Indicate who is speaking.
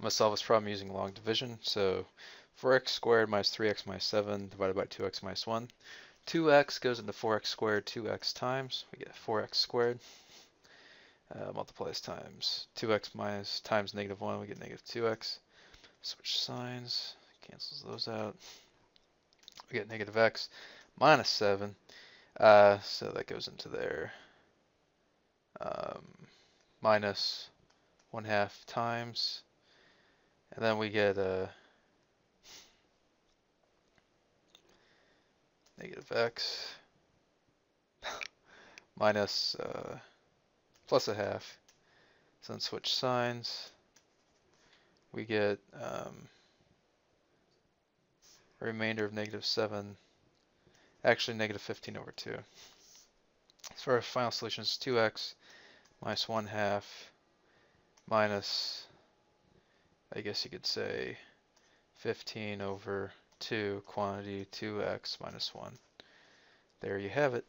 Speaker 1: I'm going to solve this problem using long division. So 4x squared minus 3x minus 7 divided by 2x minus 1. 2x goes into 4x squared 2x times. We get 4x squared. Uh, multiplies times 2x minus times negative 1. We get negative 2x. Switch signs. Cancels those out. We get negative x minus 7. Uh, so that goes into there. Um, minus 1 half times and then we get a negative x minus uh, plus a half. So then switch signs. We get um, a remainder of negative 7, actually negative 15 over 2. So our final solution is 2x minus 1 half minus I guess you could say 15 over 2 quantity 2x minus 1. There you have it.